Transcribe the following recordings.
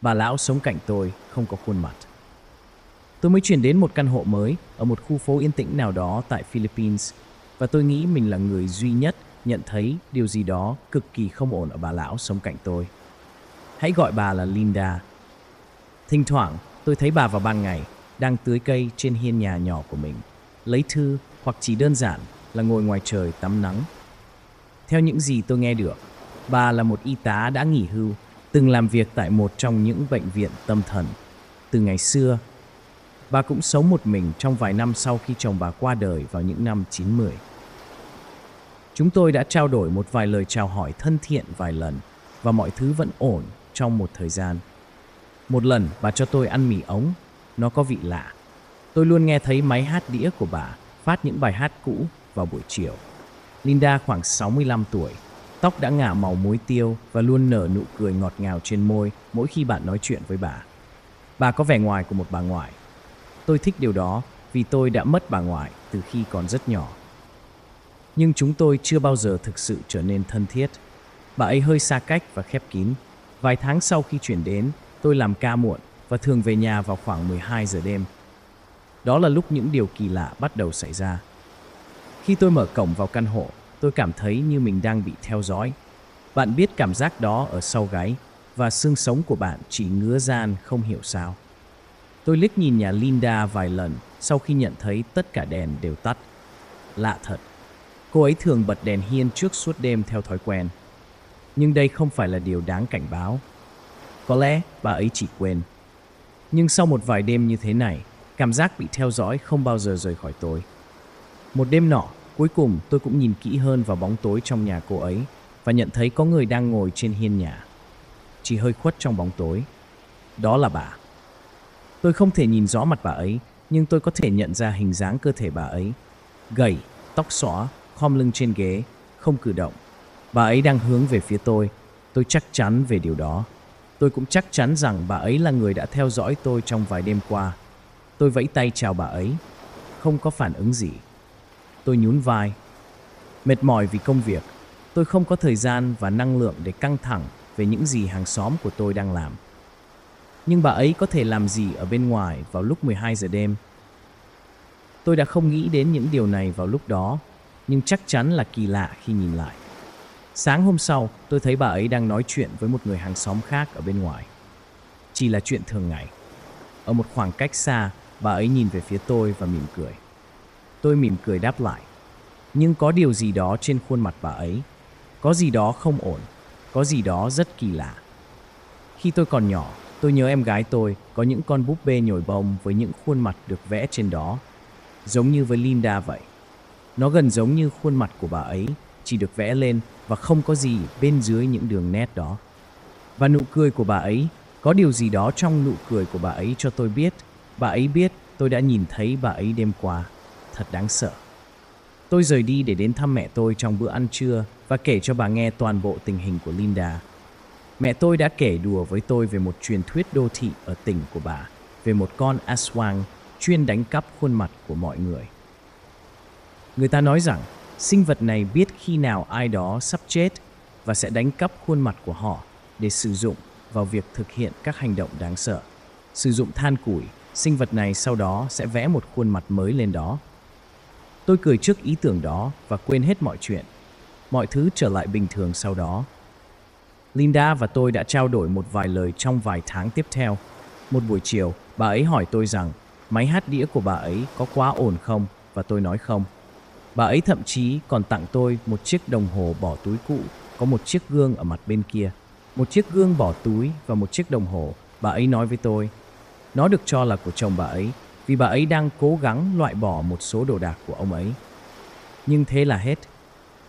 Bà lão sống cạnh tôi, không có khuôn mặt. Tôi mới chuyển đến một căn hộ mới ở một khu phố yên tĩnh nào đó tại Philippines và tôi nghĩ mình là người duy nhất nhận thấy điều gì đó cực kỳ không ổn ở bà lão sống cạnh tôi. Hãy gọi bà là Linda. Thỉnh thoảng tôi thấy bà vào ban ngày đang tưới cây trên hiên nhà nhỏ của mình, lấy thư hoặc chỉ đơn giản là ngồi ngoài trời tắm nắng. Theo những gì tôi nghe được, bà là một y tá đã nghỉ hưu, từng làm việc tại một trong những bệnh viện tâm thần. Từ ngày xưa, bà cũng sống một mình trong vài năm sau khi chồng bà qua đời vào những năm 90. Chúng tôi đã trao đổi một vài lời chào hỏi thân thiện vài lần và mọi thứ vẫn ổn trong một thời gian. Một lần bà cho tôi ăn mì ống, nó có vị lạ. Tôi luôn nghe thấy máy hát đĩa của bà phát những bài hát cũ vào buổi chiều. Linda khoảng 65 tuổi, tóc đã ngả màu muối tiêu và luôn nở nụ cười ngọt ngào trên môi mỗi khi bạn nói chuyện với bà. Bà có vẻ ngoài của một bà ngoại. Tôi thích điều đó vì tôi đã mất bà ngoại từ khi còn rất nhỏ. Nhưng chúng tôi chưa bao giờ thực sự trở nên thân thiết. Bà ấy hơi xa cách và khép kín. Vài tháng sau khi chuyển đến, tôi làm ca muộn và thường về nhà vào khoảng 12 giờ đêm. Đó là lúc những điều kỳ lạ bắt đầu xảy ra. Khi tôi mở cổng vào căn hộ, tôi cảm thấy như mình đang bị theo dõi. Bạn biết cảm giác đó ở sau gáy và xương sống của bạn chỉ ngứa gian không hiểu sao. Tôi liếc nhìn nhà Linda vài lần sau khi nhận thấy tất cả đèn đều tắt. Lạ thật, cô ấy thường bật đèn hiên trước suốt đêm theo thói quen. Nhưng đây không phải là điều đáng cảnh báo. Có lẽ bà ấy chỉ quên. Nhưng sau một vài đêm như thế này, cảm giác bị theo dõi không bao giờ rời khỏi tôi. Một đêm nọ, cuối cùng tôi cũng nhìn kỹ hơn vào bóng tối trong nhà cô ấy và nhận thấy có người đang ngồi trên hiên nhà. Chỉ hơi khuất trong bóng tối. Đó là bà. Tôi không thể nhìn rõ mặt bà ấy, nhưng tôi có thể nhận ra hình dáng cơ thể bà ấy. Gầy, tóc xõa, khom lưng trên ghế, không cử động. Bà ấy đang hướng về phía tôi. Tôi chắc chắn về điều đó. Tôi cũng chắc chắn rằng bà ấy là người đã theo dõi tôi trong vài đêm qua. Tôi vẫy tay chào bà ấy. Không có phản ứng gì. Tôi nhún vai. Mệt mỏi vì công việc. Tôi không có thời gian và năng lượng để căng thẳng về những gì hàng xóm của tôi đang làm. Nhưng bà ấy có thể làm gì ở bên ngoài vào lúc 12 giờ đêm? Tôi đã không nghĩ đến những điều này vào lúc đó, nhưng chắc chắn là kỳ lạ khi nhìn lại. Sáng hôm sau, tôi thấy bà ấy đang nói chuyện với một người hàng xóm khác ở bên ngoài. Chỉ là chuyện thường ngày. Ở một khoảng cách xa, bà ấy nhìn về phía tôi và mỉm cười. Tôi mỉm cười đáp lại. Nhưng có điều gì đó trên khuôn mặt bà ấy. Có gì đó không ổn. Có gì đó rất kỳ lạ. Khi tôi còn nhỏ, tôi nhớ em gái tôi có những con búp bê nhồi bông với những khuôn mặt được vẽ trên đó. Giống như với Linda vậy. Nó gần giống như khuôn mặt của bà ấy, chỉ được vẽ lên và không có gì bên dưới những đường nét đó. Và nụ cười của bà ấy, có điều gì đó trong nụ cười của bà ấy cho tôi biết, bà ấy biết tôi đã nhìn thấy bà ấy đêm qua. Thật đáng sợ. Tôi rời đi để đến thăm mẹ tôi trong bữa ăn trưa và kể cho bà nghe toàn bộ tình hình của Linda. Mẹ tôi đã kể đùa với tôi về một truyền thuyết đô thị ở tỉnh của bà, về một con aswang chuyên đánh cắp khuôn mặt của mọi người. Người ta nói rằng sinh vật này biết khi nào ai đó sắp chết và sẽ đánh cắp khuôn mặt của họ để sử dụng vào việc thực hiện các hành động đáng sợ. Sử dụng than củi, sinh vật này sau đó sẽ vẽ một khuôn mặt mới lên đó. Tôi cười trước ý tưởng đó và quên hết mọi chuyện. Mọi thứ trở lại bình thường sau đó. Linda và tôi đã trao đổi một vài lời trong vài tháng tiếp theo. Một buổi chiều, bà ấy hỏi tôi rằng máy hát đĩa của bà ấy có quá ổn không và tôi nói không. Bà ấy thậm chí còn tặng tôi một chiếc đồng hồ bỏ túi cũ có một chiếc gương ở mặt bên kia. Một chiếc gương bỏ túi và một chiếc đồng hồ, bà ấy nói với tôi. Nó được cho là của chồng bà ấy vì bà ấy đang cố gắng loại bỏ một số đồ đạc của ông ấy. Nhưng thế là hết.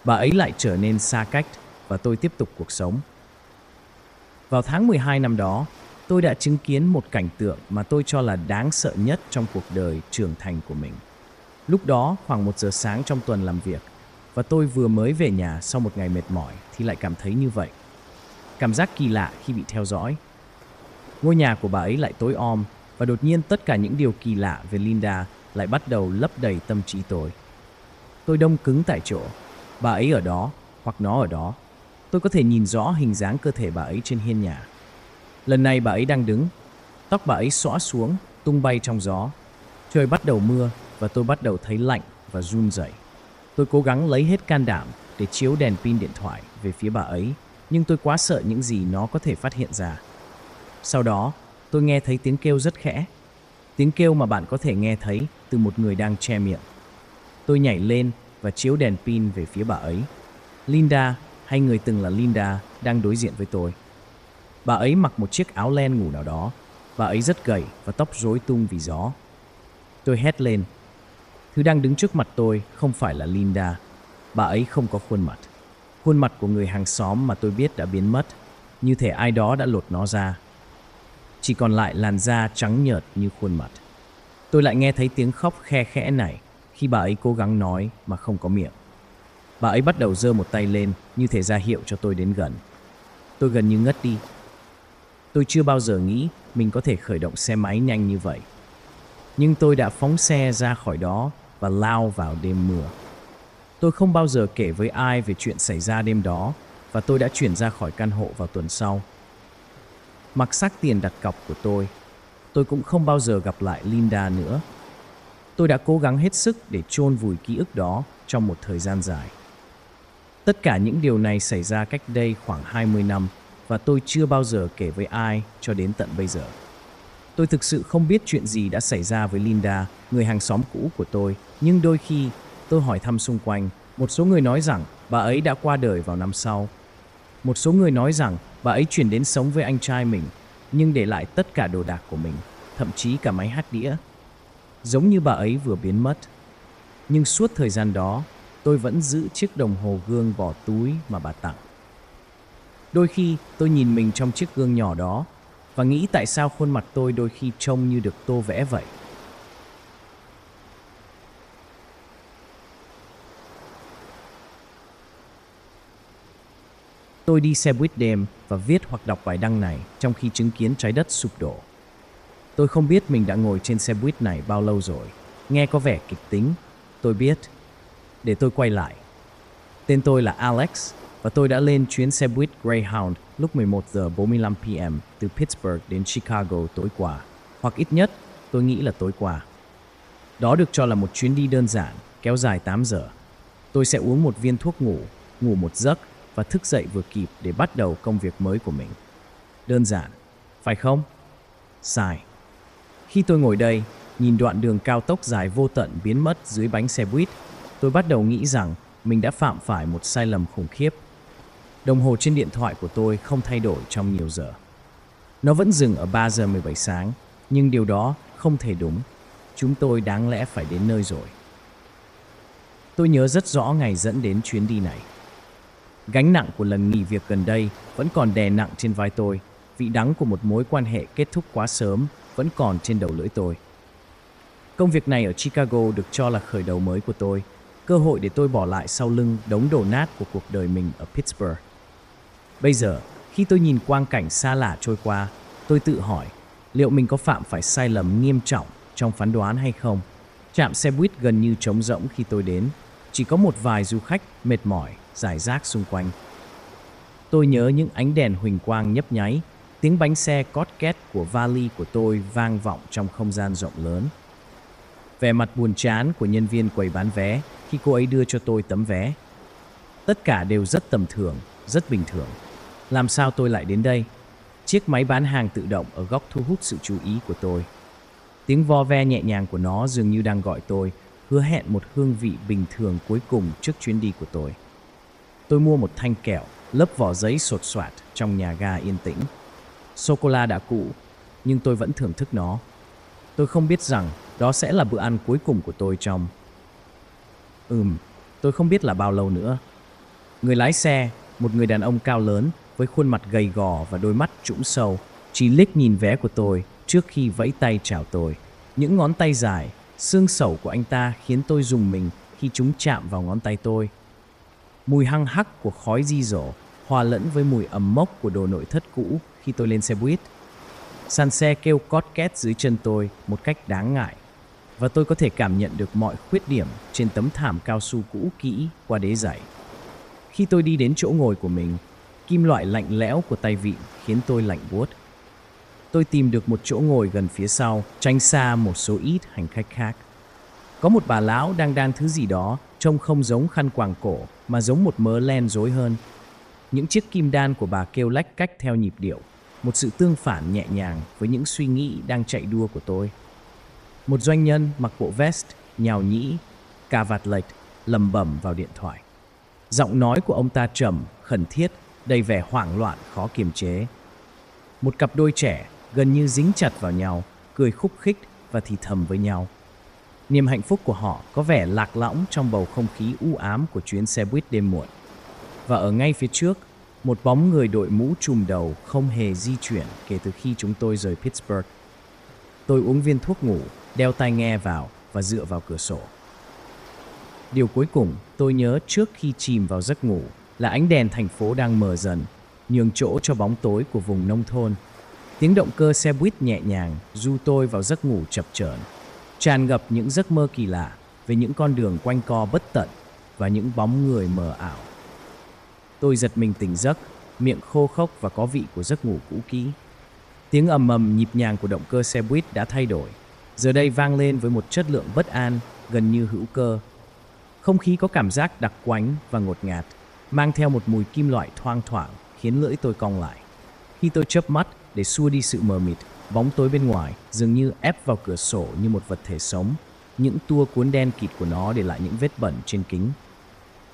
Bà ấy lại trở nên xa cách và tôi tiếp tục cuộc sống. Vào tháng 12 năm đó, tôi đã chứng kiến một cảnh tượng mà tôi cho là đáng sợ nhất trong cuộc đời trưởng thành của mình. Lúc đó khoảng một giờ sáng trong tuần làm việc và tôi vừa mới về nhà sau một ngày mệt mỏi thì lại cảm thấy như vậy. Cảm giác kỳ lạ khi bị theo dõi. Ngôi nhà của bà ấy lại tối om và đột nhiên tất cả những điều kỳ lạ về Linda lại bắt đầu lấp đầy tâm trí tôi. Tôi đông cứng tại chỗ. Bà ấy ở đó hoặc nó ở đó. Tôi có thể nhìn rõ hình dáng cơ thể bà ấy trên hiên nhà. Lần này bà ấy đang đứng, tóc bà ấy xõa xuống, tung bay trong gió. Trời bắt đầu mưa và tôi bắt đầu thấy lạnh và run rẩy. Tôi cố gắng lấy hết can đảm để chiếu đèn pin điện thoại về phía bà ấy, nhưng tôi quá sợ những gì nó có thể phát hiện ra. Sau đó, tôi nghe thấy tiếng kêu rất khẽ. Tiếng kêu mà bạn có thể nghe thấy từ một người đang che miệng. Tôi nhảy lên và chiếu đèn pin về phía bà ấy. Linda, hay người từng là Linda, đang đối diện với tôi. Bà ấy mặc một chiếc áo len ngủ nào đó. Bà ấy rất gầy và tóc rối tung vì gió. Tôi hét lên. Thứ đang đứng trước mặt tôi không phải là Linda. Bà ấy không có khuôn mặt. Khuôn mặt của người hàng xóm mà tôi biết đã biến mất, như thể ai đó đã lột nó ra. Chỉ còn lại làn da trắng nhợt như khuôn mặt. Tôi lại nghe thấy tiếng khóc khe khẽ này khi bà ấy cố gắng nói mà không có miệng. Bà ấy bắt đầu giơ một tay lên như thể ra hiệu cho tôi đến gần. Tôi gần như ngất đi. Tôi chưa bao giờ nghĩ mình có thể khởi động xe máy nhanh như vậy. Nhưng tôi đã phóng xe ra khỏi đó và lao vào đêm mưa. Tôi không bao giờ kể với ai về chuyện xảy ra đêm đó và tôi đã chuyển ra khỏi căn hộ vào tuần sau. Mặc xác tiền đặt cọc của tôi, tôi cũng không bao giờ gặp lại Linda nữa. Tôi đã cố gắng hết sức để chôn vùi ký ức đó trong một thời gian dài. Tất cả những điều này xảy ra cách đây khoảng 20 năm và tôi chưa bao giờ kể với ai cho đến tận bây giờ. Tôi thực sự không biết chuyện gì đã xảy ra với Linda, người hàng xóm cũ của tôi, nhưng đôi khi tôi hỏi thăm xung quanh, một số người nói rằng bà ấy đã qua đời vào năm sau. Một số người nói rằng bà ấy chuyển đến sống với anh trai mình, nhưng để lại tất cả đồ đạc của mình, thậm chí cả máy hát đĩa. Giống như bà ấy vừa biến mất. Nhưng suốt thời gian đó, tôi vẫn giữ chiếc đồng hồ gương bỏ túi mà bà tặng. Đôi khi tôi nhìn mình trong chiếc gương nhỏ đó và nghĩ tại sao khuôn mặt tôi đôi khi trông như được tô vẽ vậy. Tôi đi xe buýt đêm và viết hoặc đọc bài đăng này trong khi chứng kiến trái đất sụp đổ. Tôi không biết mình đã ngồi trên xe buýt này bao lâu rồi. Nghe có vẻ kịch tính. Tôi biết. Để tôi quay lại. Tên tôi là Alex và tôi đã lên chuyến xe buýt Greyhound lúc 11 giờ 45 p.m. từ Pittsburgh đến Chicago tối qua, hoặc ít nhất tôi nghĩ là tối qua. Đó được cho là một chuyến đi đơn giản, kéo dài 8 giờ. Tôi sẽ uống một viên thuốc ngủ, ngủ một giấc và thức dậy vừa kịp để bắt đầu công việc mới của mình. Đơn giản, phải không? Sai. Khi tôi ngồi đây, nhìn đoạn đường cao tốc dài vô tận biến mất dưới bánh xe buýt, tôi bắt đầu nghĩ rằng mình đã phạm phải một sai lầm khủng khiếp Đồng hồ trên điện thoại của tôi không thay đổi trong nhiều giờ. Nó vẫn dừng ở 3 giờ 17 sáng, nhưng điều đó không thể đúng. Chúng tôi đáng lẽ phải đến nơi rồi. Tôi nhớ rất rõ ngày dẫn đến chuyến đi này. Gánh nặng của lần nghỉ việc gần đây vẫn còn đè nặng trên vai tôi. Vị đắng của một mối quan hệ kết thúc quá sớm vẫn còn trên đầu lưỡi tôi. Công việc này ở Chicago được cho là khởi đầu mới của tôi, cơ hội để tôi bỏ lại sau lưng đống đổ nát của cuộc đời mình ở Pittsburgh. Bây giờ, khi tôi nhìn quang cảnh xa lạ trôi qua, tôi tự hỏi liệu mình có phạm phải sai lầm nghiêm trọng trong phán đoán hay không. Trạm xe buýt gần như trống rỗng khi tôi đến, chỉ có một vài du khách mệt mỏi, rải rác xung quanh. Tôi nhớ những ánh đèn huỳnh quang nhấp nháy, tiếng bánh xe cót két của vali của tôi vang vọng trong không gian rộng lớn. Vẻ mặt buồn chán của nhân viên quầy bán vé khi cô ấy đưa cho tôi tấm vé. Tất cả đều rất tầm thường, rất bình thường. Làm sao tôi lại đến đây? Chiếc máy bán hàng tự động ở góc thu hút sự chú ý của tôi. Tiếng vo ve nhẹ nhàng của nó dường như đang gọi tôi, hứa hẹn một hương vị bình thường cuối cùng trước chuyến đi của tôi. Tôi mua một thanh kẹo, lớp vỏ giấy sột soạt trong nhà ga yên tĩnh. Sô-cô-la đã cũ, nhưng tôi vẫn thưởng thức nó. Tôi không biết rằng đó sẽ là bữa ăn cuối cùng của tôi trong... Ừm, tôi không biết là bao lâu nữa. Người lái xe một người đàn ông cao lớn với khuôn mặt gầy gò và đôi mắt trũng sâu, chỉ liếc nhìn vé của tôi trước khi vẫy tay chào tôi. Những ngón tay dài, xương sẩu của anh ta khiến tôi dùng mình khi chúng chạm vào ngón tay tôi. Mùi hăng hắc của khói di rổ hòa lẫn với mùi ẩm mốc của đồ nội thất cũ khi tôi lên xe buýt. Sàn xe kêu cót két dưới chân tôi một cách đáng ngại và tôi có thể cảm nhận được mọi khuyết điểm trên tấm thảm cao su cũ kỹ qua đế giày. Khi tôi đi đến chỗ ngồi của mình, kim loại lạnh lẽo của tay vịn khiến tôi lạnh buốt. tôi tìm được một chỗ ngồi gần phía sau, tránh xa một số ít hành khách khác. Có một bà lão đang đan thứ gì đó, trông không giống khăn quàng cổ, mà giống một mớ len rối hơn. Những chiếc kim đan của bà kêu lách cách theo nhịp điệu, một sự tương phản nhẹ nhàng với những suy nghĩ đang chạy đua của tôi. Một doanh nhân mặc bộ vest, nhào nhĩ, cà vạt lệch, lầm bẩm vào điện thoại. Giọng nói của ông ta trầm, khẩn thiết, đầy vẻ hoảng loạn, khó kiềm chế. Một cặp đôi trẻ gần như dính chặt vào nhau, cười khúc khích và thì thầm với nhau. Niềm hạnh phúc của họ có vẻ lạc lõng trong bầu không khí u ám của chuyến xe buýt đêm muộn. Và ở ngay phía trước, một bóng người đội mũ trùm đầu không hề di chuyển kể từ khi chúng tôi rời Pittsburgh. Tôi uống viên thuốc ngủ, đeo tai nghe vào và dựa vào cửa sổ. Điều cuối cùng tôi nhớ trước khi chìm vào giấc ngủ là ánh đèn thành phố đang mờ dần, nhường chỗ cho bóng tối của vùng nông thôn. Tiếng động cơ xe buýt nhẹ nhàng du tôi vào giấc ngủ chập chờn, tràn ngập những giấc mơ kỳ lạ về những con đường quanh co bất tận và những bóng người mờ ảo. Tôi giật mình tỉnh giấc, miệng khô khốc và có vị của giấc ngủ cũ kỹ. Tiếng ầm ầm nhịp nhàng của động cơ xe buýt đã thay đổi, giờ đây vang lên với một chất lượng bất an, gần như hữu cơ. Không khí có cảm giác đặc quánh và ngột ngạt, mang theo một mùi kim loại thoang thoảng khiến lưỡi tôi cong lại. Khi tôi chớp mắt để xua đi sự mờ mịt, bóng tối bên ngoài dường như ép vào cửa sổ như một vật thể sống. Những tua cuốn đen kịt của nó để lại những vết bẩn trên kính.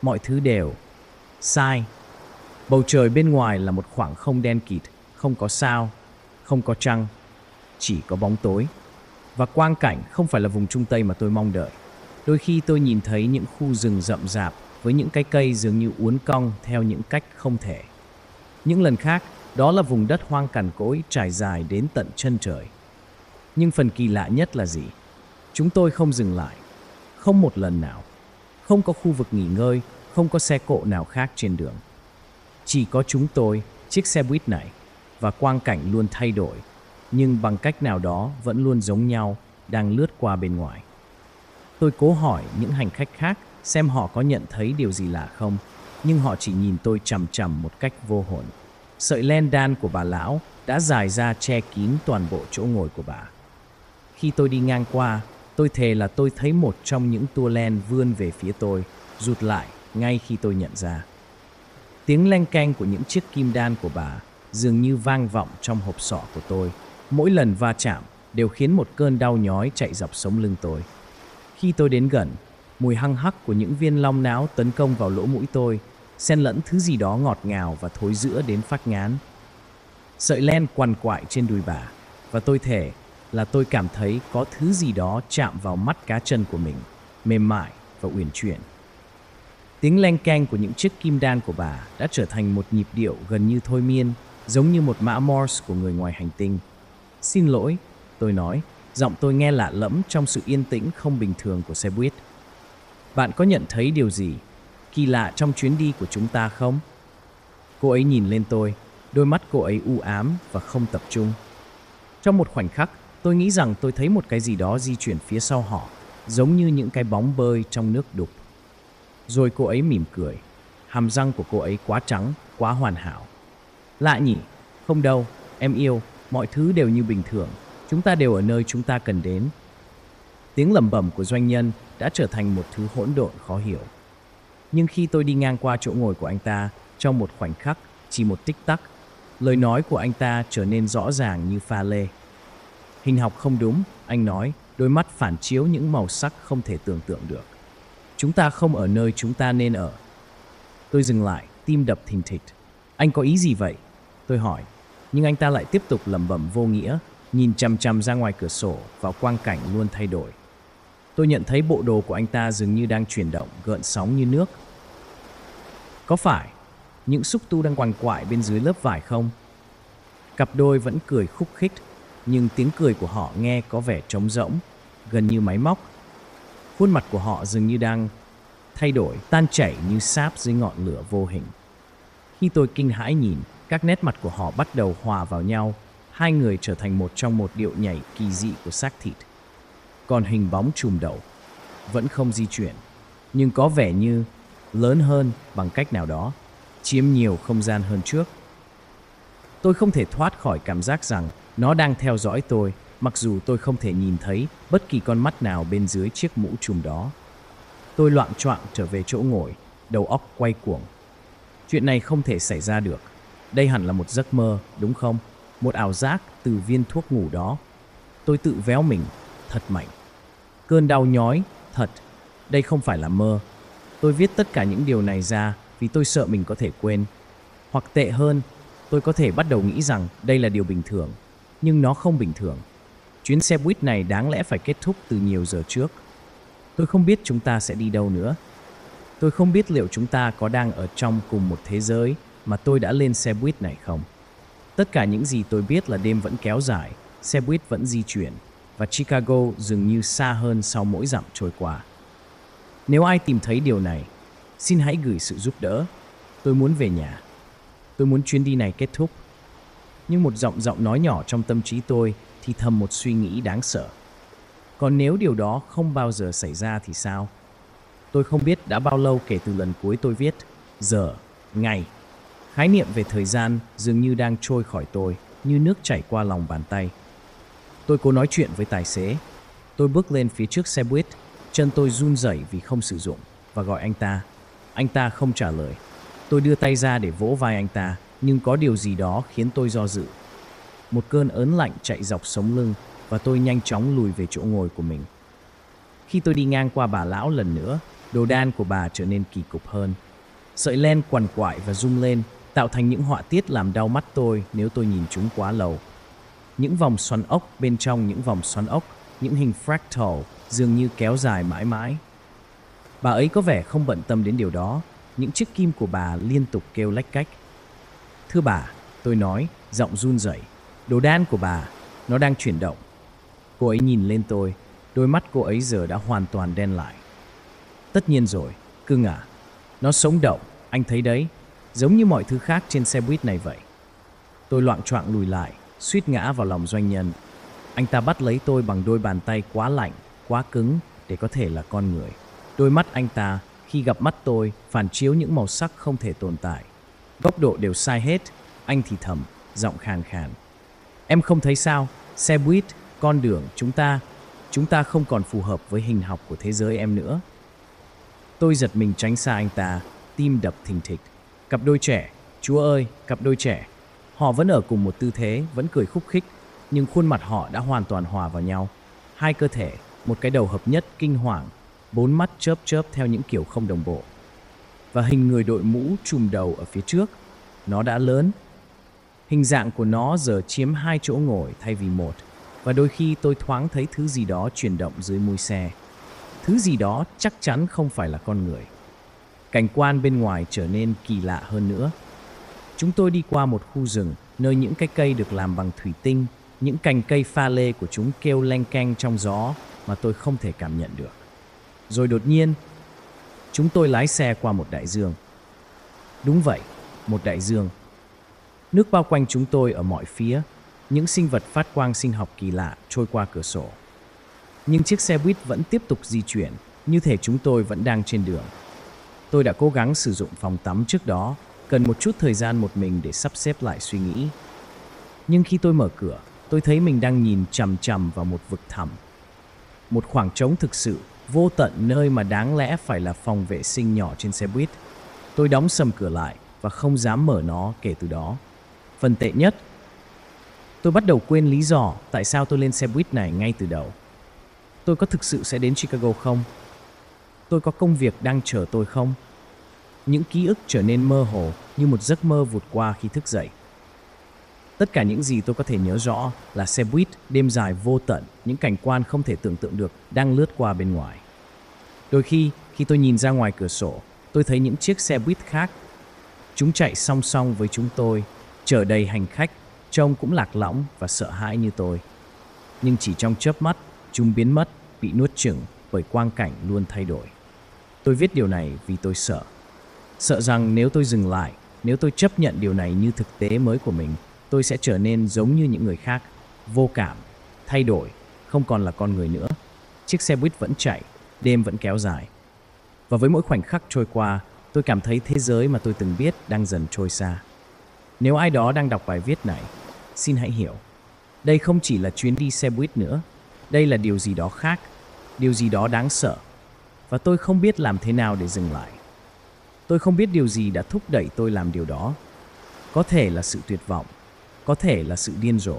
Mọi thứ đều sai. Bầu trời bên ngoài là một khoảng không đen kịt, không có sao, không có trăng, chỉ có bóng tối. Và quang cảnh không phải là vùng Trung Tây mà tôi mong đợi. Đôi khi tôi nhìn thấy những khu rừng rậm rạp với những cái cây dường như uốn cong theo những cách không thể. Những lần khác, đó là vùng đất hoang cằn cỗi trải dài đến tận chân trời. Nhưng phần kỳ lạ nhất là gì? Chúng tôi không dừng lại. Không một lần nào. Không có khu vực nghỉ ngơi, không có xe cộ nào khác trên đường. Chỉ có chúng tôi, chiếc xe buýt này, và quang cảnh luôn thay đổi, nhưng bằng cách nào đó vẫn luôn giống nhau, đang lướt qua bên ngoài. Tôi cố hỏi những hành khách khác xem họ có nhận thấy điều gì lạ không, nhưng họ chỉ nhìn tôi chằm chằm một cách vô hồn. Sợi len đan của bà lão đã dài ra che kín toàn bộ chỗ ngồi của bà. Khi tôi đi ngang qua, tôi thề là tôi thấy một trong những tua len vươn về phía tôi, rụt lại ngay khi tôi nhận ra. Tiếng len canh của những chiếc kim đan của bà dường như vang vọng trong hộp sọ của tôi. Mỗi lần va chạm đều khiến một cơn đau nhói chạy dọc sống lưng tôi. Khi tôi đến gần, mùi hăng hắc của những viên long não tấn công vào lỗ mũi tôi, xen lẫn thứ gì đó ngọt ngào và thối giữa đến phát ngán. Sợi len quằn quại trên đùi bà, và tôi thể là tôi cảm thấy có thứ gì đó chạm vào mắt cá chân của mình, mềm mại và uyển chuyển. Tiếng len keng của những chiếc kim đan của bà đã trở thành một nhịp điệu gần như thôi miên, giống như một mã Morse của người ngoài hành tinh. Xin lỗi, tôi nói, giọng tôi nghe lạ lẫm trong sự yên tĩnh không bình thường của xe buýt. Bạn có nhận thấy điều gì kỳ lạ trong chuyến đi của chúng ta không? Cô ấy nhìn lên tôi, đôi mắt cô ấy u ám và không tập trung. Trong một khoảnh khắc, tôi nghĩ rằng tôi thấy một cái gì đó di chuyển phía sau họ, giống như những cái bóng bơi trong nước đục. Rồi cô ấy mỉm cười. Hàm răng của cô ấy quá trắng, quá hoàn hảo. Lạ nhỉ? Không đâu, em yêu, mọi thứ đều như bình thường. Chúng ta đều ở nơi chúng ta cần đến. Tiếng lẩm bẩm của doanh nhân đã trở thành một thứ hỗn độn khó hiểu. Nhưng khi tôi đi ngang qua chỗ ngồi của anh ta, trong một khoảnh khắc, chỉ một tích tắc, lời nói của anh ta trở nên rõ ràng như pha lê. Hình học không đúng, anh nói, đôi mắt phản chiếu những màu sắc không thể tưởng tượng được. Chúng ta không ở nơi chúng ta nên ở. Tôi dừng lại, tim đập thình thịch. Anh có ý gì vậy? Tôi hỏi. Nhưng anh ta lại tiếp tục lẩm bẩm vô nghĩa, nhìn chằm chằm ra ngoài cửa sổ vào quang cảnh luôn thay đổi. Tôi nhận thấy bộ đồ của anh ta dường như đang chuyển động, gợn sóng như nước. Có phải những xúc tu đang quằn quại bên dưới lớp vải không? Cặp đôi vẫn cười khúc khích, nhưng tiếng cười của họ nghe có vẻ trống rỗng, gần như máy móc Khuôn mặt của họ dường như đang thay đổi, tan chảy như sáp dưới ngọn lửa vô hình. Khi tôi kinh hãi nhìn, các nét mặt của họ bắt đầu hòa vào nhau, hai người trở thành một trong một điệu nhảy kỳ dị của xác thịt. Còn hình bóng chùm đầu vẫn không di chuyển, nhưng có vẻ như lớn hơn bằng cách nào đó, chiếm nhiều không gian hơn trước. Tôi không thể thoát khỏi cảm giác rằng Nó đang theo dõi tôi, mặc dù tôi không thể nhìn thấy bất kỳ con mắt nào bên dưới chiếc mũ chùm đó. Tôi loạn choạng trở về chỗ ngồi, đầu óc quay cuồng. Chuyện này không thể xảy ra được. Đây hẳn là một giấc mơ, đúng không? Một ảo giác từ viên thuốc ngủ đó. Tôi tự véo mình, thật mạnh. Cơn đau nhói, thật. Đây không phải là mơ. Tôi viết tất cả những điều này ra vì tôi sợ mình có thể quên. Hoặc tệ hơn, tôi có thể bắt đầu nghĩ rằng đây là điều bình thường. Nhưng nó không bình thường. Chuyến xe buýt này đáng lẽ phải kết thúc từ nhiều giờ trước. Tôi không biết chúng ta sẽ đi đâu nữa. Tôi không biết liệu chúng ta có đang ở trong cùng một thế giới mà tôi đã lên xe buýt này không. Tất cả những gì tôi biết là đêm vẫn kéo dài, xe buýt vẫn di chuyển và Chicago dường như xa hơn sau mỗi dặm trôi qua. Nếu ai tìm thấy điều này, xin hãy gửi sự giúp đỡ. Tôi muốn về nhà. Tôi muốn chuyến đi này kết thúc. Nhưng một giọng giọng nói nhỏ trong tâm trí tôi thì thầm một suy nghĩ đáng sợ. Còn nếu điều đó không bao giờ xảy ra thì sao? Tôi không biết đã bao lâu kể từ lần cuối tôi viết giờ, ngày. Khái niệm về thời gian dường như đang trôi khỏi tôi như nước chảy qua lòng bàn tay. Tôi cố nói chuyện với tài xế. Tôi bước lên phía trước xe buýt, chân tôi run rẩy vì không sử dụng và gọi anh ta. Anh ta không trả lời. Tôi đưa tay ra để vỗ vai anh ta, nhưng có điều gì đó khiến tôi do dự. Một cơn ớn lạnh chạy dọc sống lưng và tôi nhanh chóng lùi về chỗ ngồi của mình. Khi tôi đi ngang qua bà lão lần nữa, đồ đan của bà trở nên kỳ cục hơn. Sợi len quằn quại và rung lên, tạo thành những họa tiết làm đau mắt tôi nếu tôi nhìn chúng quá lâu. Những vòng xoắn ốc bên trong những vòng xoắn ốc, những hình fractal dường như kéo dài mãi mãi. Bà ấy có vẻ không bận tâm đến điều đó, những chiếc kim của bà liên tục kêu lách cách. Thưa bà, tôi nói, giọng run rẩy. Đồ đan của bà, nó đang chuyển động. Cô ấy nhìn lên tôi, đôi mắt cô ấy giờ đã hoàn toàn đen lại. Tất nhiên rồi, cưng à, nó sống động, anh thấy đấy, giống như mọi thứ khác trên xe buýt này vậy. Tôi loạn choạng lùi lại, suýt ngã vào lòng doanh nhân. Anh ta bắt lấy tôi bằng đôi bàn tay quá lạnh, quá cứng để có thể là con người. Đôi mắt anh ta khi gặp mắt tôi phản chiếu những màu sắc không thể tồn tại. Góc độ đều sai hết, anh thì thầm, giọng khàn khàn. Em không thấy sao, xe buýt, con đường, chúng ta, chúng ta không còn phù hợp với hình học của thế giới em nữa. Tôi giật mình tránh xa anh ta, tim đập thình thịch. Cặp đôi trẻ, chúa ơi, cặp đôi trẻ. Họ vẫn ở cùng một tư thế, vẫn cười khúc khích, nhưng khuôn mặt họ đã hoàn toàn hòa vào nhau. Hai cơ thể, một cái đầu hợp nhất kinh hoàng, bốn mắt chớp chớp theo những kiểu không đồng bộ. Và hình người đội mũ trùm đầu ở phía trước, nó đã lớn. Hình dạng của nó giờ chiếm hai chỗ ngồi thay vì một, và đôi khi tôi thoáng thấy thứ gì đó chuyển động dưới mui xe. Thứ gì đó chắc chắn không phải là con người. Cảnh quan bên ngoài trở nên kỳ lạ hơn nữa. Chúng tôi đi qua một khu rừng nơi những cái cây được làm bằng thủy tinh, những cành cây pha lê của chúng kêu leng keng trong gió mà tôi không thể cảm nhận được. Rồi đột nhiên, chúng tôi lái xe qua một đại dương. Đúng vậy, một đại dương. Nước bao quanh chúng tôi ở mọi phía, những sinh vật phát quang sinh học kỳ lạ trôi qua cửa sổ. Nhưng chiếc xe buýt vẫn tiếp tục di chuyển, như thể chúng tôi vẫn đang trên đường. Tôi đã cố gắng sử dụng phòng tắm trước đó, cần một chút thời gian một mình để sắp xếp lại suy nghĩ. Nhưng khi tôi mở cửa, tôi thấy mình đang nhìn chằm chằm vào một vực thẳm. Một khoảng trống thực sự, vô tận nơi mà đáng lẽ phải là phòng vệ sinh nhỏ trên xe buýt. Tôi đóng sầm cửa lại và không dám mở nó kể từ đó. Phần tệ nhất, tôi bắt đầu quên lý do tại sao tôi lên xe buýt này ngay từ đầu. Tôi có thực sự sẽ đến Chicago không? Tôi có công việc đang chờ tôi không? Những ký ức trở nên mơ hồ như một giấc mơ vụt qua khi thức dậy. Tất cả những gì tôi có thể nhớ rõ là xe buýt, đêm dài vô tận, những cảnh quan không thể tưởng tượng được đang lướt qua bên ngoài. Đôi khi, khi tôi nhìn ra ngoài cửa sổ, tôi thấy những chiếc xe buýt khác. Chúng chạy song song với chúng tôi, chở đầy hành khách, trông cũng lạc lõng và sợ hãi như tôi. Nhưng chỉ trong chớp mắt, chúng biến mất, bị nuốt chửng bởi quang cảnh luôn thay đổi. Tôi viết điều này vì tôi sợ. Sợ rằng nếu tôi dừng lại, nếu tôi chấp nhận điều này như thực tế mới của mình, tôi sẽ trở nên giống như những người khác, vô cảm, thay đổi, không còn là con người nữa. Chiếc xe buýt vẫn chạy, đêm vẫn kéo dài. Và với mỗi khoảnh khắc trôi qua, tôi cảm thấy thế giới mà tôi từng biết đang dần trôi xa. Nếu ai đó đang đọc bài viết này, xin hãy hiểu. Đây không chỉ là chuyến đi xe buýt nữa, đây là điều gì đó khác, điều gì đó đáng sợ. Và tôi không biết làm thế nào để dừng lại. Tôi không biết điều gì đã thúc đẩy tôi làm điều đó. Có thể là sự tuyệt vọng, có thể là sự điên rồ.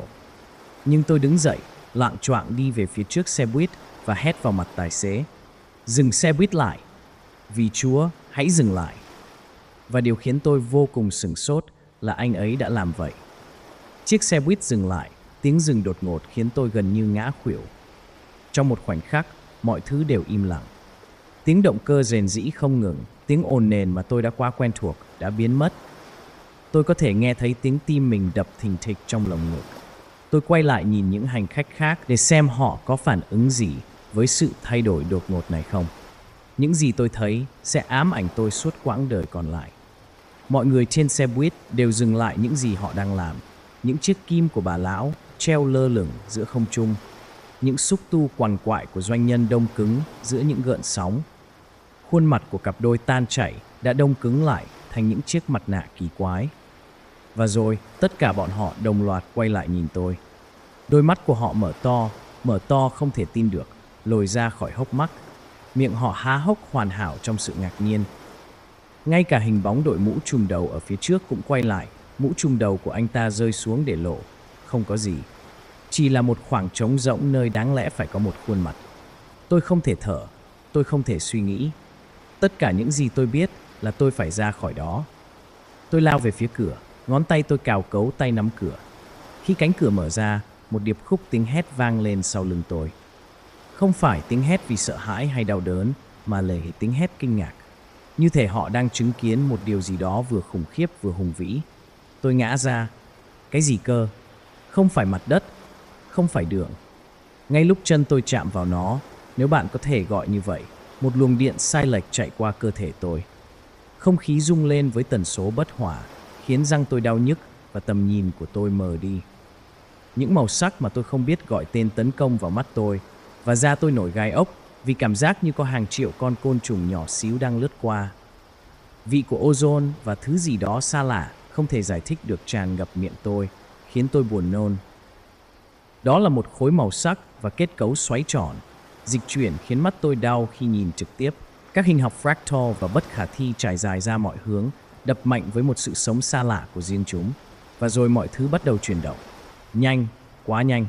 Nhưng tôi đứng dậy, lạng choạng đi về phía trước xe buýt và hét vào mặt tài xế. Dừng xe buýt lại. Vì Chúa, hãy dừng lại. Và điều khiến tôi vô cùng sửng sốt là anh ấy đã làm vậy. Chiếc xe buýt dừng lại, tiếng dừng đột ngột khiến tôi gần như ngã khuỷu. Trong một khoảnh khắc, mọi thứ đều im lặng. Tiếng động cơ rền rĩ không ngừng, tiếng ồn nền mà tôi đã quá quen thuộc, đã biến mất. Tôi có thể nghe thấy tiếng tim mình đập thình thịch trong lồng ngực. Tôi quay lại nhìn những hành khách khác để xem họ có phản ứng gì với sự thay đổi đột ngột này không. Những gì tôi thấy sẽ ám ảnh tôi suốt quãng đời còn lại. Mọi người trên xe buýt đều dừng lại những gì họ đang làm. Những chiếc kim của bà lão treo lơ lửng giữa không trung. Những xúc tu quằn quại của doanh nhân đông cứng giữa những gợn sóng. Khuôn mặt của cặp đôi tan chảy đã đông cứng lại thành những chiếc mặt nạ kỳ quái. Và rồi, tất cả bọn họ đồng loạt quay lại nhìn tôi. Đôi mắt của họ mở to, mở to không thể tin được, lồi ra khỏi hốc mắt. Miệng họ há hốc hoàn hảo trong sự ngạc nhiên. Ngay cả hình bóng đội mũ trùm đầu ở phía trước cũng quay lại, mũ trùm đầu của anh ta rơi xuống để lộ. Không có gì. Chỉ là một khoảng trống rỗng nơi đáng lẽ phải có một khuôn mặt. Tôi không thể thở, tôi không thể suy nghĩ. Tất cả những gì tôi biết là tôi phải ra khỏi đó. Tôi lao về phía cửa, ngón tay tôi cào cấu tay nắm cửa. Khi cánh cửa mở ra, một điệp khúc tiếng hét vang lên sau lưng tôi. Không phải tiếng hét vì sợ hãi hay đau đớn, mà là tiếng hét kinh ngạc. Như thể họ đang chứng kiến một điều gì đó vừa khủng khiếp vừa hùng vĩ. Tôi ngã ra. Cái gì cơ? Không phải mặt đất, không phải đường. Ngay lúc chân tôi chạm vào nó, nếu bạn có thể gọi như vậy, một luồng điện sai lệch chạy qua cơ thể tôi. Không khí rung lên với tần số bất hỏa, khiến răng tôi đau nhức và tầm nhìn của tôi mờ đi. Những màu sắc mà tôi không biết gọi tên tấn công vào mắt tôi và da tôi nổi gai ốc vì cảm giác như có hàng triệu con côn trùng nhỏ xíu đang lướt qua. Vị của ozone và thứ gì đó xa lạ không thể giải thích được tràn ngập miệng tôi, khiến tôi buồn nôn. Đó là một khối màu sắc và kết cấu xoáy tròn. Dịch chuyển khiến mắt tôi đau khi nhìn trực tiếp. Các hình học fractal và bất khả thi trải dài ra mọi hướng, đập mạnh với một sự sống xa lạ của riêng chúng. Và rồi mọi thứ bắt đầu chuyển động. Nhanh, quá nhanh.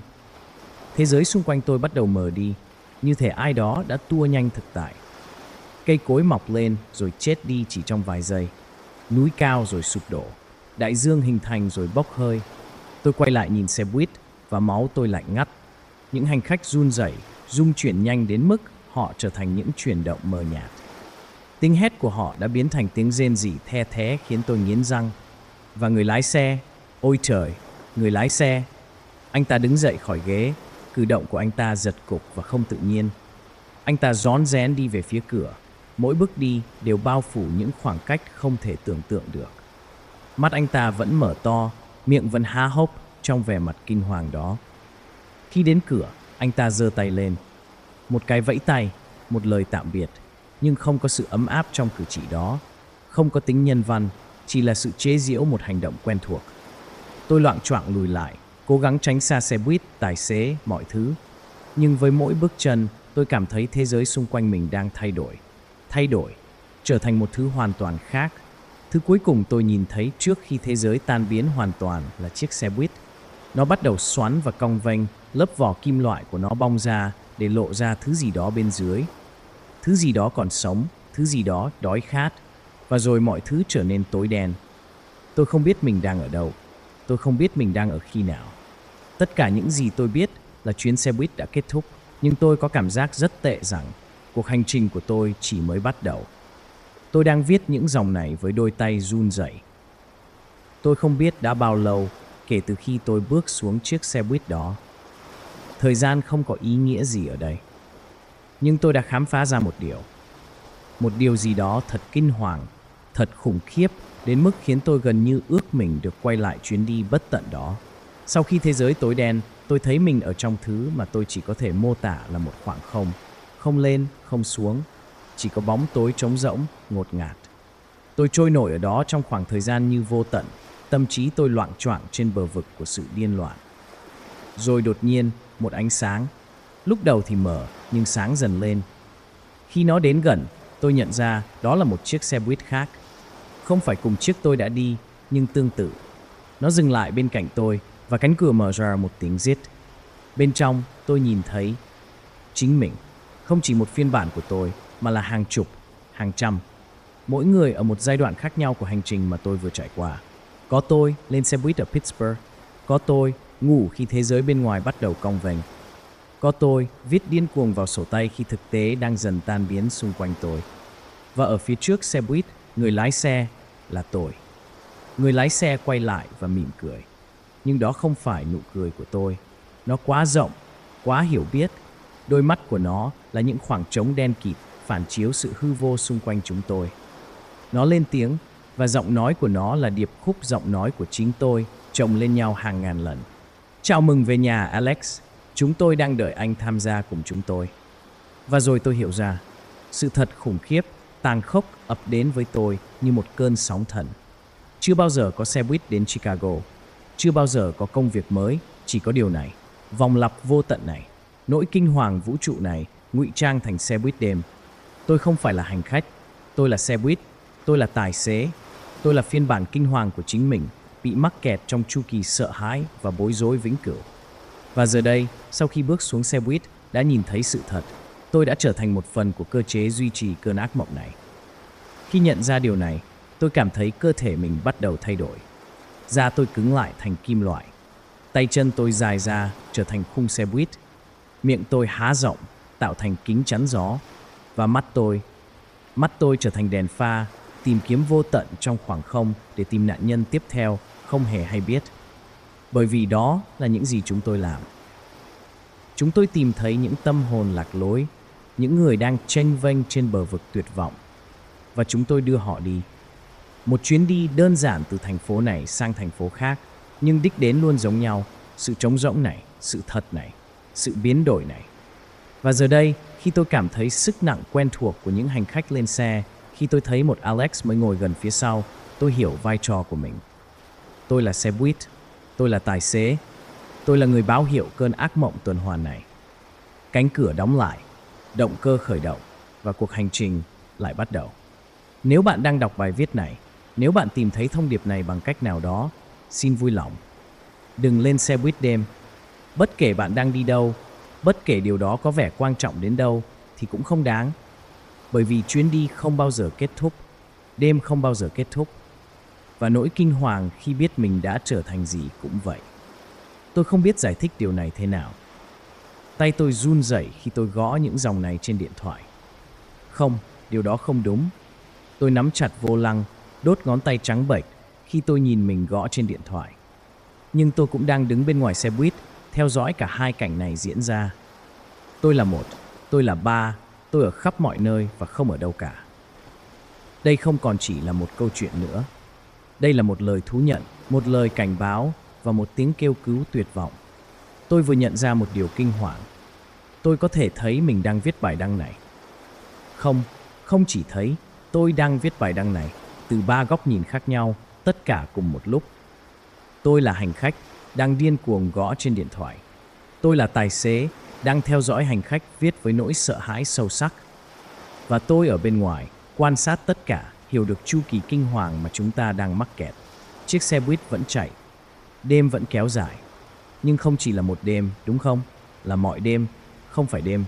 Thế giới xung quanh tôi bắt đầu mờ đi, như thể ai đó đã tua nhanh thực tại. Cây cối mọc lên rồi chết đi chỉ trong vài giây. Núi cao rồi sụp đổ. Đại dương hình thành rồi bốc hơi. Tôi quay lại nhìn xe buýt và máu tôi lạnh ngắt. Những hành khách run rẩy, rung chuyển nhanh đến mức họ trở thành những chuyển động mờ nhạt. Tiếng hét của họ đã biến thành tiếng rên rỉ the thé khiến tôi nghiến răng. Và người lái xe, ôi trời, người lái xe. Anh ta đứng dậy khỏi ghế, cử động của anh ta giật cục và không tự nhiên. Anh ta rón rén đi về phía cửa, mỗi bước đi đều bao phủ những khoảng cách không thể tưởng tượng được. Mắt anh ta vẫn mở to, miệng vẫn há hốc trong vẻ mặt kinh hoàng đó. Khi đến cửa, anh ta giơ tay lên. Một cái vẫy tay, một lời tạm biệt, nhưng không có sự ấm áp trong cử chỉ đó. Không có tính nhân văn, chỉ là sự chế giễu một hành động quen thuộc. Tôi loạn choạng lùi lại, cố gắng tránh xa xe buýt, tài xế, mọi thứ. Nhưng với mỗi bước chân, tôi cảm thấy thế giới xung quanh mình đang thay đổi. Thay đổi, trở thành một thứ hoàn toàn khác. Thứ cuối cùng tôi nhìn thấy trước khi thế giới tan biến hoàn toàn là chiếc xe buýt. Nó bắt đầu xoắn và cong vênh, lớp vỏ kim loại của nó bong ra để lộ ra thứ gì đó bên dưới. Thứ gì đó còn sống, thứ gì đó đói khát. Và rồi mọi thứ trở nên tối đen. Tôi không biết mình đang ở đâu. Tôi không biết mình đang ở khi nào. Tất cả những gì tôi biết là chuyến xe buýt đã kết thúc, nhưng tôi có cảm giác rất tệ rằng cuộc hành trình của tôi chỉ mới bắt đầu. Tôi đang viết những dòng này với đôi tay run rẩy. Tôi không biết đã bao lâu kể từ khi tôi bước xuống chiếc xe buýt đó. Thời gian không có ý nghĩa gì ở đây. Nhưng tôi đã khám phá ra một điều. Một điều gì đó thật kinh hoàng, thật khủng khiếp đến mức khiến tôi gần như ước mình được quay lại chuyến đi bất tận đó. Sau khi thế giới tối đen, tôi thấy mình ở trong thứ mà tôi chỉ có thể mô tả là một khoảng không. Không lên, không xuống, chỉ có bóng tối trống rỗng, ngột ngạt. Tôi trôi nổi ở đó trong khoảng thời gian như vô tận, tâm trí tôi loạn choạng trên bờ vực của sự điên loạn. Rồi đột nhiên, một ánh sáng. Lúc đầu thì mở, nhưng sáng dần lên. Khi nó đến gần, tôi nhận ra đó là một chiếc xe buýt khác. Không phải cùng chiếc tôi đã đi, nhưng tương tự. Nó dừng lại bên cạnh tôi và cánh cửa mở ra một tiếng rít. Bên trong, tôi nhìn thấy chính mình. Không chỉ một phiên bản của tôi, mà là hàng chục, hàng trăm. Mỗi người ở một giai đoạn khác nhau của hành trình mà tôi vừa trải qua. Có tôi lên xe buýt ở Pittsburgh. Có tôi ngủ khi thế giới bên ngoài bắt đầu cong vênh. Có tôi viết điên cuồng vào sổ tay khi thực tế đang dần tan biến xung quanh tôi. Và ở phía trước xe buýt, người lái xe là tôi. Người lái xe quay lại và mỉm cười. Nhưng đó không phải nụ cười của tôi. Nó quá rộng, quá hiểu biết. Đôi mắt của nó là những khoảng trống đen kịt phản chiếu sự hư vô xung quanh chúng tôi. Nó lên tiếng và giọng nói của nó là điệp khúc giọng nói của chính tôi chồng lên nhau hàng ngàn lần. Chào mừng về nhà Alex, chúng tôi đang đợi anh tham gia cùng chúng tôi. Và rồi tôi hiểu ra, sự thật khủng khiếp, tàn khốc ập đến với tôi như một cơn sóng thần. Chưa bao giờ có xe buýt đến Chicago, chưa bao giờ có công việc mới, chỉ có điều này, vòng lặp vô tận này, nỗi kinh hoàng vũ trụ này ngụy trang thành xe buýt đêm. Tôi không phải là hành khách, tôi là xe buýt, tôi là tài xế, tôi là phiên bản kinh hoàng của chính mình, bị mắc kẹt trong chu kỳ sợ hãi và bối rối vĩnh cửu. Và giờ đây, sau khi bước xuống xe buýt, đã nhìn thấy sự thật, tôi đã trở thành một phần của cơ chế duy trì cơn ác mộng này. Khi nhận ra điều này, tôi cảm thấy cơ thể mình bắt đầu thay đổi. Da tôi cứng lại thành kim loại. Tay chân tôi dài ra trở thành khung xe buýt. Miệng tôi há rộng, tạo thành kính chắn gió. Và mắt tôi, mắt tôi trở thành đèn pha, tìm kiếm vô tận trong khoảng không để tìm nạn nhân tiếp theo không hề hay biết. Bởi vì đó là những gì chúng tôi làm. Chúng tôi tìm thấy những tâm hồn lạc lối, những người đang tranh vênh trên bờ vực tuyệt vọng. Và chúng tôi đưa họ đi. Một chuyến đi đơn giản từ thành phố này sang thành phố khác, nhưng đích đến luôn giống nhau, sự trống rỗng này, sự thật này, sự biến đổi này. Và giờ đây, khi tôi cảm thấy sức nặng quen thuộc của những hành khách lên xe, khi tôi thấy một Alex mới ngồi gần phía sau, tôi hiểu vai trò của mình. Tôi là xe buýt, tôi là tài xế, tôi là người báo hiệu cơn ác mộng tuần hoàn này. Cánh cửa đóng lại, động cơ khởi động và cuộc hành trình lại bắt đầu. Nếu bạn đang đọc bài viết này, nếu bạn tìm thấy thông điệp này bằng cách nào đó, xin vui lòng. Đừng lên xe buýt đêm. Bất kể bạn đang đi đâu, bất kể điều đó có vẻ quan trọng đến đâu thì cũng không đáng. Bởi vì chuyến đi không bao giờ kết thúc, đêm không bao giờ kết thúc. Và nỗi kinh hoàng khi biết mình đã trở thành gì cũng vậy. Tôi không biết giải thích điều này thế nào. Tay tôi run rẩy khi tôi gõ những dòng này trên điện thoại. Không, điều đó không đúng. Tôi nắm chặt vô lăng, đốt ngón tay trắng bệch khi tôi nhìn mình gõ trên điện thoại. Nhưng tôi cũng đang đứng bên ngoài xe buýt, theo dõi cả hai cảnh này diễn ra. Tôi là một, tôi là ba, tôi ở khắp mọi nơi và không ở đâu cả. Đây không còn chỉ là một câu chuyện nữa. Đây là một lời thú nhận, một lời cảnh báo và một tiếng kêu cứu tuyệt vọng. Tôi vừa nhận ra một điều kinh hoàng. Tôi có thể thấy mình đang viết bài đăng này. Không, không chỉ thấy, tôi đang viết bài đăng này từ ba góc nhìn khác nhau, tất cả cùng một lúc. Tôi là hành khách đang điên cuồng gõ trên điện thoại. Tôi là tài xế đang theo dõi hành khách viết với nỗi sợ hãi sâu sắc. Và tôi ở bên ngoài, quan sát tất cả, hiểu được chu kỳ kinh hoàng mà chúng ta đang mắc kẹt. Chiếc xe buýt vẫn chạy, đêm vẫn kéo dài. Nhưng không chỉ là một đêm, đúng không? Là mọi đêm, không phải đêm.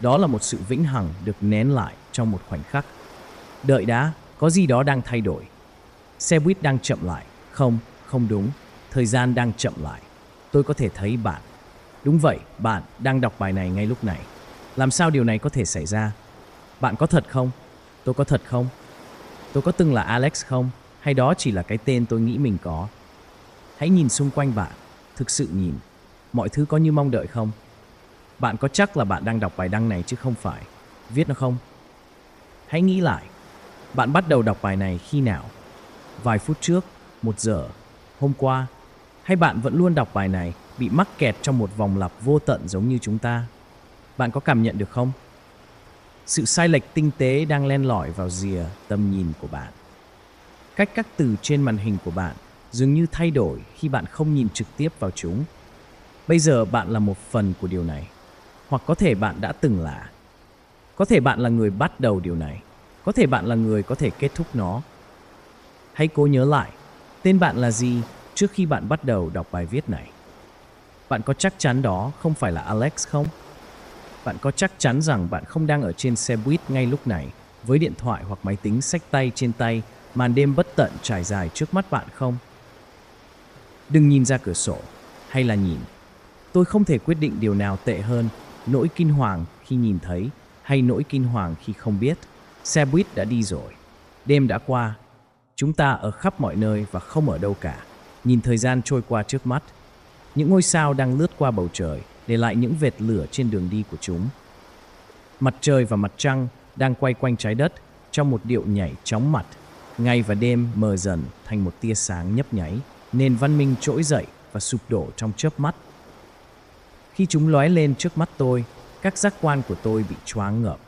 Đó là một sự vĩnh hằng được nén lại trong một khoảnh khắc. Đợi đã, có gì đó đang thay đổi. Xe buýt đang chậm lại. Không, không đúng. Thời gian đang chậm lại. Tôi có thể thấy bạn. Đúng vậy, bạn đang đọc bài này ngay lúc này. Làm sao điều này có thể xảy ra? Bạn có thật không? Tôi có thật không? Tôi có từng là Alex không? Hay đó chỉ là cái tên tôi nghĩ mình có? Hãy nhìn xung quanh bạn. Thực sự nhìn. Mọi thứ có như mong đợi không? Bạn có chắc là bạn đang đọc bài đăng này chứ không phải viết nó không? Hãy nghĩ lại. Bạn bắt đầu đọc bài này khi nào? Vài phút trước, một giờ, hôm qua? Hay bạn vẫn luôn đọc bài này bị mắc kẹt trong một vòng lặp vô tận giống như chúng ta? Bạn có cảm nhận được không? Sự sai lệch tinh tế đang len lỏi vào rìa tầm nhìn của bạn. Cách các từ trên màn hình của bạn dường như thay đổi khi bạn không nhìn trực tiếp vào chúng. Bây giờ bạn là một phần của điều này. Hoặc có thể bạn đã từng là. Có thể bạn là người bắt đầu điều này. Có thể bạn là người có thể kết thúc nó. Hãy cố nhớ lại, tên bạn là gì trước khi bạn bắt đầu đọc bài viết này. Bạn có chắc chắn đó không phải là Alex không? Bạn có chắc chắn rằng bạn không đang ở trên xe buýt ngay lúc này với điện thoại hoặc máy tính sách tay trên tay, màn đêm bất tận trải dài trước mắt bạn không? Đừng nhìn ra cửa sổ, hay là nhìn. Tôi không thể quyết định điều nào tệ hơn, nỗi kinh hoàng khi nhìn thấy hay nỗi kinh hoàng khi không biết. Xe buýt đã đi rồi. Đêm đã qua. Chúng ta ở khắp mọi nơi và không ở đâu cả. Nhìn thời gian trôi qua trước mắt. Những ngôi sao đang lướt qua bầu trời, để lại những vệt lửa trên đường đi của chúng. Mặt trời và mặt trăng đang quay quanh trái đất trong một điệu nhảy chóng mặt. Ngày và đêm mờ dần thành một tia sáng nhấp nháy, nền văn minh trỗi dậy và sụp đổ trong chớp mắt. Khi chúng lóe lên trước mắt tôi, các giác quan của tôi bị choáng ngợp.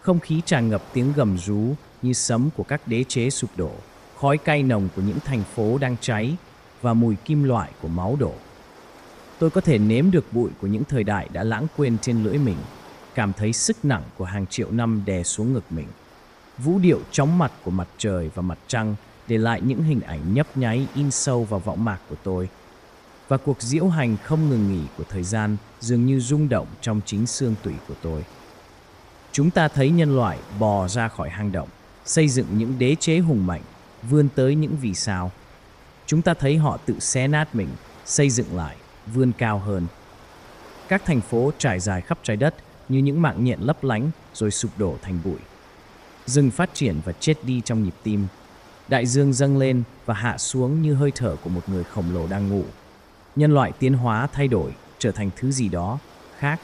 Không khí tràn ngập tiếng gầm rú như sấm của các đế chế sụp đổ, khói cay nồng của những thành phố đang cháy và mùi kim loại của máu đổ. Tôi có thể nếm được bụi của những thời đại đã lãng quên trên lưỡi mình, cảm thấy sức nặng của hàng triệu năm đè xuống ngực mình. Vũ điệu chóng mặt của mặt trời và mặt trăng để lại những hình ảnh nhấp nháy in sâu vào võng mạc của tôi. Và cuộc diễu hành không ngừng nghỉ của thời gian dường như rung động trong chính xương tủy của tôi. Chúng ta thấy nhân loại bò ra khỏi hang động, xây dựng những đế chế hùng mạnh, vươn tới những vì sao. Chúng ta thấy họ tự xé nát mình, xây dựng lại, vươn cao hơn. Các thành phố trải dài khắp trái đất như những mạng nhện lấp lánh rồi sụp đổ thành bụi. Rừng phát triển và chết đi trong nhịp tim. Đại dương dâng lên và hạ xuống như hơi thở của một người khổng lồ đang ngủ. Nhân loại tiến hóa thay đổi, trở thành thứ gì đó khác.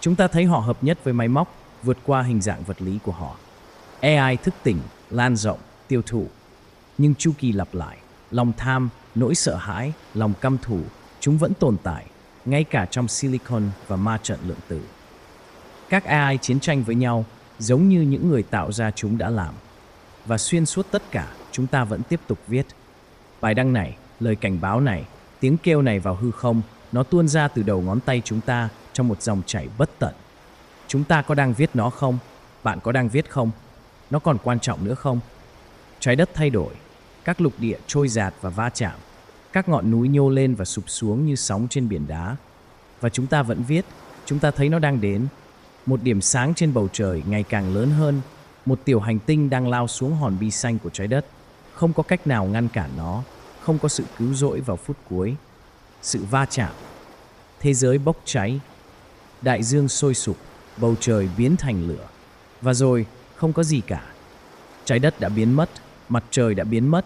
Chúng ta thấy họ hợp nhất với máy móc, vượt qua hình dạng vật lý của họ. AI thức tỉnh, lan rộng, tiêu thụ. Nhưng chu kỳ lặp lại, lòng tham, nỗi sợ hãi, lòng căm thù, chúng vẫn tồn tại, ngay cả trong silicon và ma trận lượng tử. Các AI chiến tranh với nhau giống như những người tạo ra chúng đã làm. Và xuyên suốt tất cả, chúng ta vẫn tiếp tục viết. Bài đăng này, lời cảnh báo này, tiếng kêu này vào hư không, nó tuôn ra từ đầu ngón tay chúng ta trong một dòng chảy bất tận. Chúng ta có đang viết nó không? Bạn có đang viết không? Nó còn quan trọng nữa không? Trái đất thay đổi, các lục địa trôi giạt và va chạm, các ngọn núi nhô lên và sụp xuống như sóng trên biển đá. Và chúng ta vẫn viết, chúng ta thấy nó đang đến. Một điểm sáng trên bầu trời ngày càng lớn hơn, một tiểu hành tinh đang lao xuống hòn bi xanh của trái đất. Không có cách nào ngăn cản nó, không có sự cứu rỗi vào phút cuối. Sự va chạm, thế giới bốc cháy, đại dương sôi sục, bầu trời biến thành lửa. Và rồi, không có gì cả. Trái đất đã biến mất, mặt trời đã biến mất,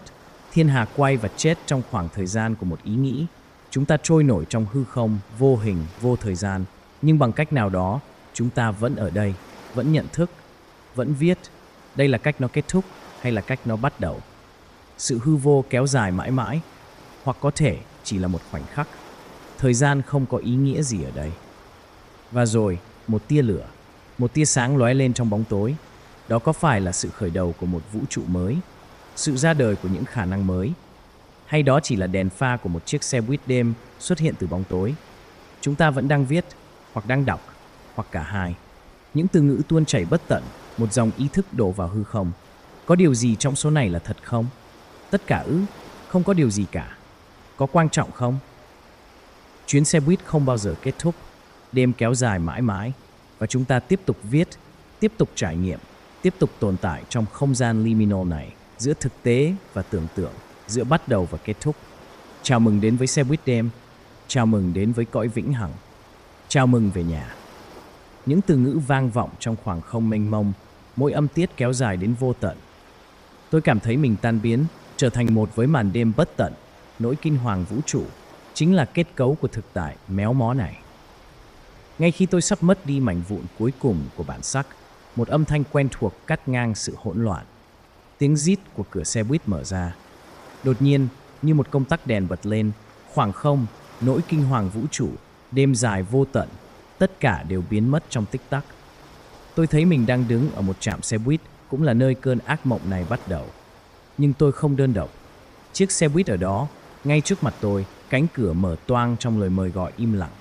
thiên hà quay và chết trong khoảng thời gian của một ý nghĩ. Chúng ta trôi nổi trong hư không, vô hình, vô thời gian. Nhưng bằng cách nào đó, chúng ta vẫn ở đây, vẫn nhận thức, vẫn viết. Đây là cách nó kết thúc hay là cách nó bắt đầu. Sự hư vô kéo dài mãi mãi, hoặc có thể chỉ là một khoảnh khắc. Thời gian không có ý nghĩa gì ở đây. Và rồi, một tia lửa, một tia sáng lóe lên trong bóng tối. Đó có phải là sự khởi đầu của một vũ trụ mới sự ra đời của những khả năng mới. Hay đó chỉ là đèn pha của một chiếc xe buýt đêm xuất hiện từ bóng tối. Chúng ta vẫn đang viết, hoặc đang đọc, hoặc cả hai. Những từ ngữ tuôn chảy bất tận, một dòng ý thức đổ vào hư không. Có điều gì trong số này là thật không? Tất cả ư? Không có điều gì cả. Có quan trọng không? Chuyến xe buýt không bao giờ kết thúc. Đêm kéo dài mãi mãi, và chúng ta tiếp tục viết, tiếp tục trải nghiệm, tiếp tục tồn tại trong không gian liminal này giữa thực tế và tưởng tượng, giữa bắt đầu và kết thúc. Chào mừng đến với xe buýt đêm, chào mừng đến với cõi vĩnh hằng, chào mừng về nhà. Những từ ngữ vang vọng trong khoảng không mênh mông, mỗi âm tiết kéo dài đến vô tận. Tôi cảm thấy mình tan biến, trở thành một với màn đêm bất tận, nỗi kinh hoàng vũ trụ, chính là kết cấu của thực tại méo mó này. Ngay khi tôi sắp mất đi mảnh vụn cuối cùng của bản sắc, một âm thanh quen thuộc cắt ngang sự hỗn loạn. Tiếng rít của cửa xe buýt mở ra. Đột nhiên, như một công tắc đèn bật lên, khoảng không, nỗi kinh hoàng vũ trụ, đêm dài vô tận, tất cả đều biến mất trong tích tắc. Tôi thấy mình đang đứng ở một trạm xe buýt, cũng là nơi cơn ác mộng này bắt đầu. Nhưng tôi không đơn độc. Chiếc xe buýt ở đó, ngay trước mặt tôi, cánh cửa mở toang trong lời mời gọi im lặng.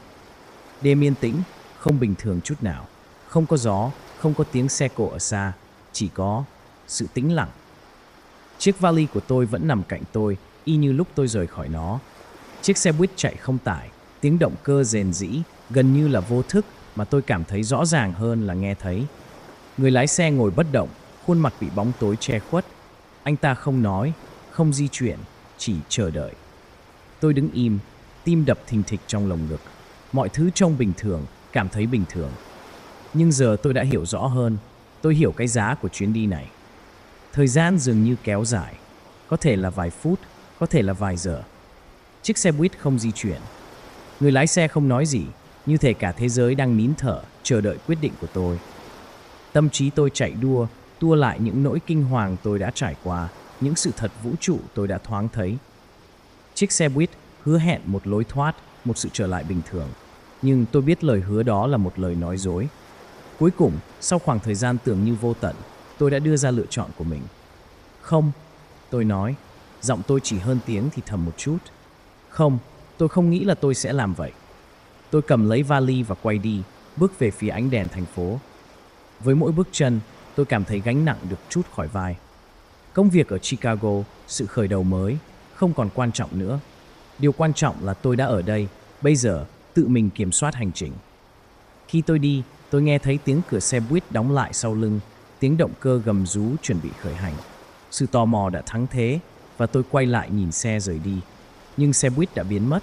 Đêm yên tĩnh, không bình thường chút nào. Không có gió, không có tiếng xe cộ ở xa, chỉ có sự tĩnh lặng. Chiếc vali của tôi vẫn nằm cạnh tôi, y như lúc tôi rời khỏi nó. Chiếc xe buýt chạy không tải, tiếng động cơ rền rĩ, gần như là vô thức mà tôi cảm thấy rõ ràng hơn là nghe thấy. Người lái xe ngồi bất động, khuôn mặt bị bóng tối che khuất. Anh ta không nói, không di chuyển, chỉ chờ đợi. Tôi đứng im, tim đập thình thịch trong lồng ngực. Mọi thứ trông bình thường, cảm thấy bình thường. Nhưng giờ tôi đã hiểu rõ hơn, tôi hiểu cái giá của chuyến đi này. Thời gian dường như kéo dài, có thể là vài phút, có thể là vài giờ. Chiếc xe buýt không di chuyển. Người lái xe không nói gì, như thể cả thế giới đang nín thở, chờ đợi quyết định của tôi. Tâm trí tôi chạy đua, tua lại những nỗi kinh hoàng tôi đã trải qua, những sự thật vũ trụ tôi đã thoáng thấy. Chiếc xe buýt hứa hẹn một lối thoát, một sự trở lại bình thường. Nhưng tôi biết lời hứa đó là một lời nói dối. Cuối cùng, sau khoảng thời gian tưởng như vô tận, tôi đã đưa ra lựa chọn của mình. Không, tôi nói, giọng tôi chỉ hơn tiếng thì thầm một chút. Không, tôi không nghĩ là tôi sẽ làm vậy. Tôi cầm lấy vali và quay đi, bước về phía ánh đèn thành phố. Với mỗi bước chân, tôi cảm thấy gánh nặng được chút khỏi vai. Công việc ở Chicago, sự khởi đầu mới, không còn quan trọng nữa. Điều quan trọng là tôi đã ở đây, bây giờ tự mình kiểm soát hành trình. Khi tôi đi, tôi nghe thấy tiếng cửa xe buýt đóng lại sau lưng, tiếng động cơ gầm rú chuẩn bị khởi hành. Sự tò mò đã thắng thế và tôi quay lại nhìn xe rời đi. Nhưng xe buýt đã biến mất.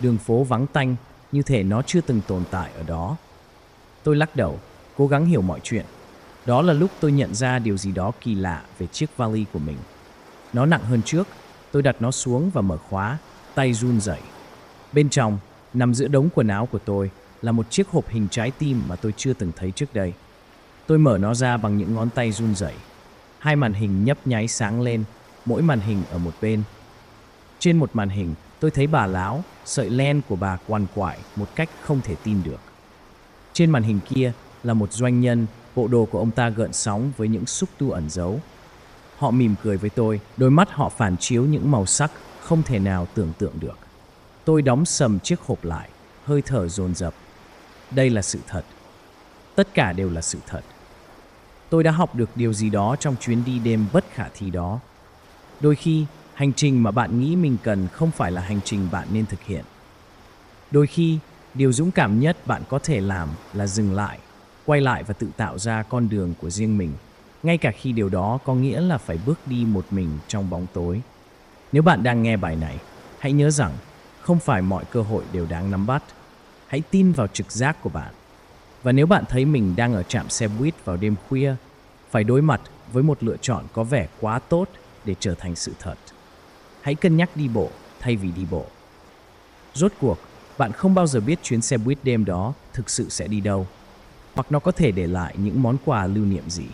Đường phố vắng tanh như thể nó chưa từng tồn tại ở đó. Tôi lắc đầu, cố gắng hiểu mọi chuyện. Đó là lúc tôi nhận ra điều gì đó kỳ lạ về chiếc vali của mình. Nó nặng hơn trước, tôi đặt nó xuống và mở khóa, tay run rẩy. Bên trong, nằm giữa đống quần áo của tôi, là một chiếc hộp hình trái tim mà tôi chưa từng thấy trước đây. Tôi mở nó ra bằng những ngón tay run rẩy. Hai màn hình nhấp nháy sáng lên, mỗi màn hình ở một bên. Trên một màn hình, tôi thấy bà lão, sợi len của bà quằn quại một cách không thể tin được. Trên màn hình kia là một doanh nhân, bộ đồ của ông ta gợn sóng với những xúc tu ẩn giấu. Họ mỉm cười với tôi, đôi mắt họ phản chiếu những màu sắc không thể nào tưởng tượng được. Tôi đóng sầm chiếc hộp lại, hơi thở dồn dập. Đây là sự thật. Tất cả đều là sự thật. Tôi đã học được điều gì đó trong chuyến đi đêm bất khả thi đó. Đôi khi, hành trình mà bạn nghĩ mình cần không phải là hành trình bạn nên thực hiện. Đôi khi, điều dũng cảm nhất bạn có thể làm là dừng lại, quay lại và tự tạo ra con đường của riêng mình, ngay cả khi điều đó có nghĩa là phải bước đi một mình trong bóng tối. Nếu bạn đang nghe bài này, hãy nhớ rằng không phải mọi cơ hội đều đáng nắm bắt. Hãy tin vào trực giác của bạn. Và nếu bạn thấy mình đang ở trạm xe buýt vào đêm khuya, phải đối mặt với một lựa chọn có vẻ quá tốt để trở thành sự thật. Hãy cân nhắc đi bộ thay vì đi bộ. Rốt cuộc, bạn không bao giờ biết chuyến xe buýt đêm đó thực sự sẽ đi đâu, hoặc nó có thể để lại những món quà lưu niệm gì.